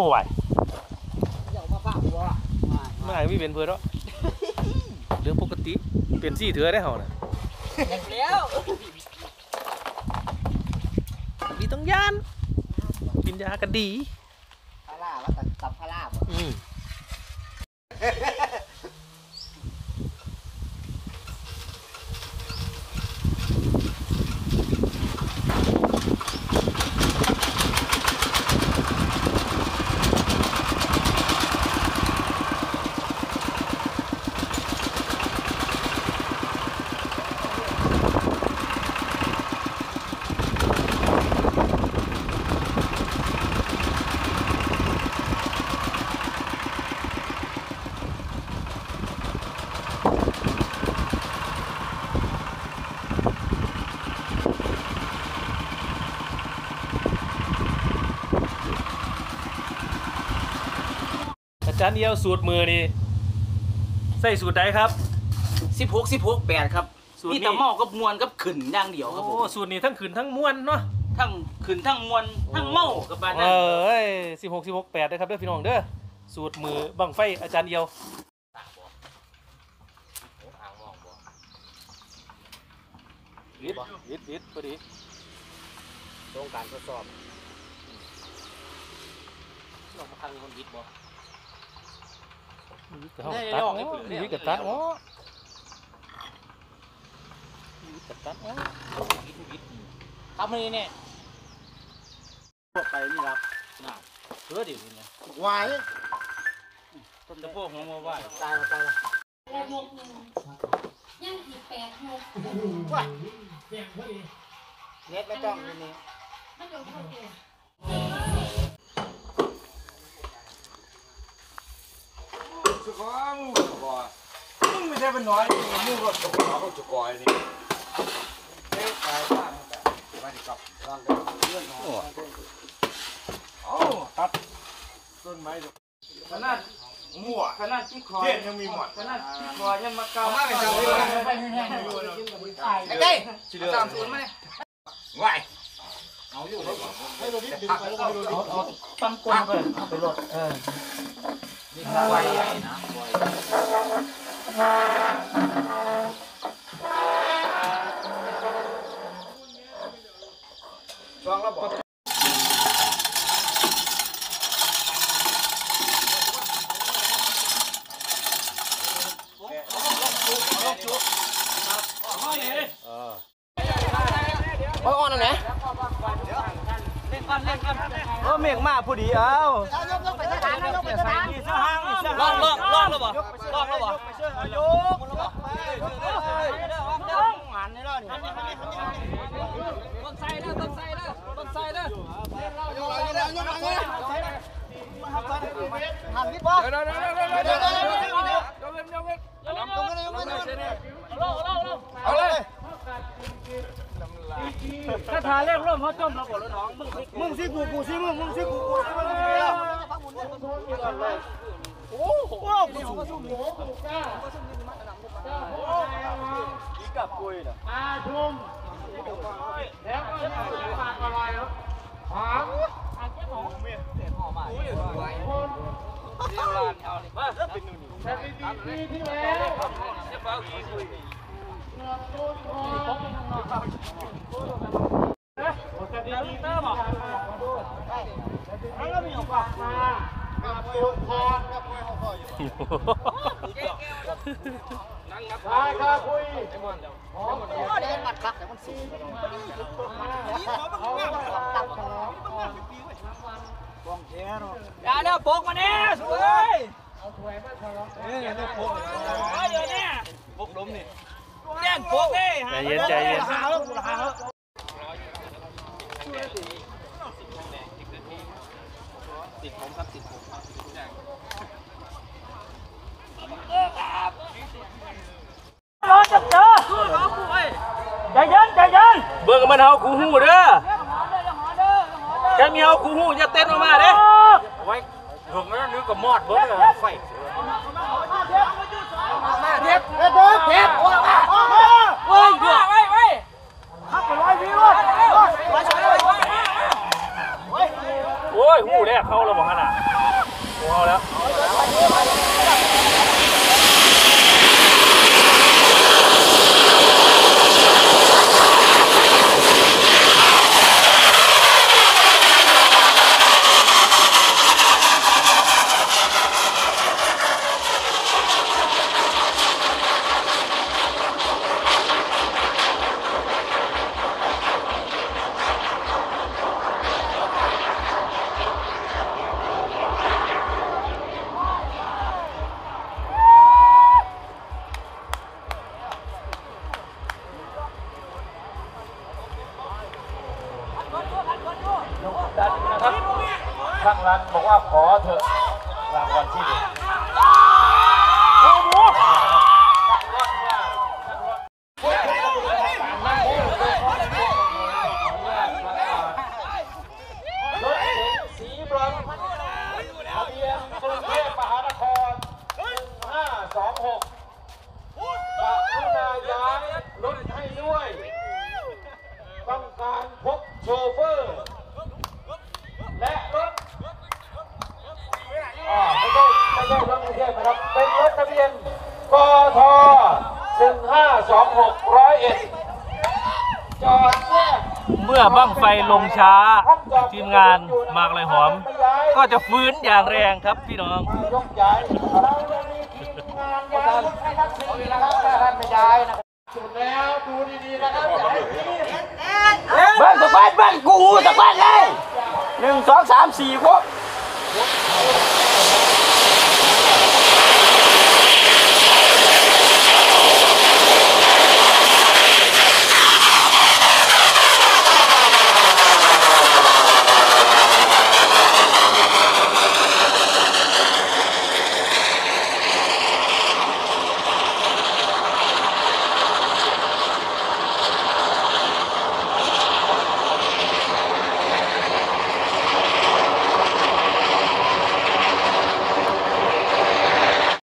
อ้ยเดี๋ยวมาฝากหัวไม่ไม่เป็นเพื่อนหรอกเรื่องปกติเปลี่ยนซี่เถือได้เหรอน่ะแล้วมีต้องยานกินยากันดีพาราว่าตับตับพาราบ่อืม จารย์เดียวสูตรมือนี่ใส่สูตรใดครับ สิบหกสิบหกแปดครับสูตรนี้มีแต่เมากับมวนกับขึ้นอย่างเดียวครับผมโอ้สูตรนี้ทั้งขืนทั้งม้วนเนาะทั้งขึ้นทั้งมวนทั้งเมากับบ้านเอนั้น้ยสิบหกสิบหกแปดนะครับเด้อพี่น้องเด้อสูตรมือบังไฟอาจารย์เดียววิดวิดวิดพอดีตรงการทดสอบลองมาทางคนวิดบ่ นี่ก็ตัดเนาะนี่ก็ตัดเนาะนี่ก็ตัดเนาะทำอะไรเนี่ยพวกไปนี่รับน่ะเพื่อดิเนี่ยไหวจะพวกของมาไหวตายแล้วตายแล้วยังสิแปดหกว่าเล็กไม่จ้องตรงนี้มันอยู่เท่าเดียว สุกอมูสุกอมึงไม่ใช่เป็นน้อยมึงก็สุกอเขาสุกอยนี่เอ๊ะตายบ้างแต่ม่ได้กลับร่างกันเรื่องของโอ้ตัดต้นไม้ขนาดมั่วขนาดที่คอเทียนยังมีหมดขนาดที่คอยังมาเกาเอามาไปจับเลยไอ้เด้สามศูนย์มาเลยไหวเอาอยู่ให้เราดิดึงไปแล้วก็ให้เอาตั้งกลนไปไปรถเออ นี่คือยใหญ่นะวัยงระบบเอออ่นะ เออเมฆมาพอดีเอายกยกไปสถานยกไปสถานลองลองลองแล้วบ่ลองแล้วบ่ยกหันนี่ล้วนี่ต้นไทรเด้อต้นไทรเด้อต้นไทรเด้อหันนิดบ่าเลขร่มเขาจมเราบอกแล้วน้องมึงซิมึงสิกูกูซิมึงมึงซิกูกูซิมึงโอ้โหกูสูงโอ้โหกูกล้าอีกับกูเลยนะอาชุมาแล้วก็มากอะไมารับหอมยมาเจ๊หอมาเจ๊หอมอะคนเรียบร้อยมาเป็นนู่นนี่แต่ปีที่แล้วเจ๊ฟ้าอีกเกือบโดนคอ ตอร์บอกแล้วมีออกปลากมากับมวยหกคอกับมวยหกคออยู่นั่งรับไปครับคุยไอ้มอนเดี๋ยวโอ้เดี๋ยวมัดคักแต่มันสูงเขาตับของบ้องแท้เนาะอย่าเดี๋ยวโบกมาเนี่ยสวยเอาถวยมาถอยเนี่ยเนี่ยโบกเนี่ยโบกล้มนี่เล่นโบกเลยใจเย็นใจเย็นหาแล้วกูหาแล้ว ติดผมครับติดผมรอจับเจอใจเย็นใจเย็นเบิ่งมันเฮากูฮู้เด้อแค่มีเฮากูฮู้อย่าเต้นออกมาเด้ไว้ถึงแล้วนึกก็มอดเบิ่งเลยไฟเด็ดเด็ดเด็ดออกมาออกมา เฮ้ยเฮ้ยเฮ้ยเฮ้ย ขับไปร้อยวิวมาช่วยเลย โอ้ ยหูเนี่ยเข้าแล้บอขนาดหูเข้าแล้ว บอกว่าขอเถอะรางวัลที่หนึ่ง รถเก๋งสีบรอนซ์ทะเบียนกรุงเทพมหานคร 1526กรุณาย้ายรถให้ด้วย ต้องการพบโชเฟอร์ และรถอ่าไม่ใช่ไม่ใช่รถกรุงเทพนะครับ เป็นรถทะเบียนกท1526ร้อยเอ็ดจอดแยกเมื่อบั้งไฟลงช้า ทีมงานมากเลยหอม ก็จะฟื้นอย่างแรงครับพี่น้องยกย้ายเราจะมีทีมงานย้ายรถให้ทักษิณนะครับถ้าท่านไม่ย้ายนะครับสุดแล้วดูดีๆนะครับอย่าให้ทีม เบิ้งตะกอนเบิ้งกูตะกอนเลยหนึ่งสองสามสี่ครบเ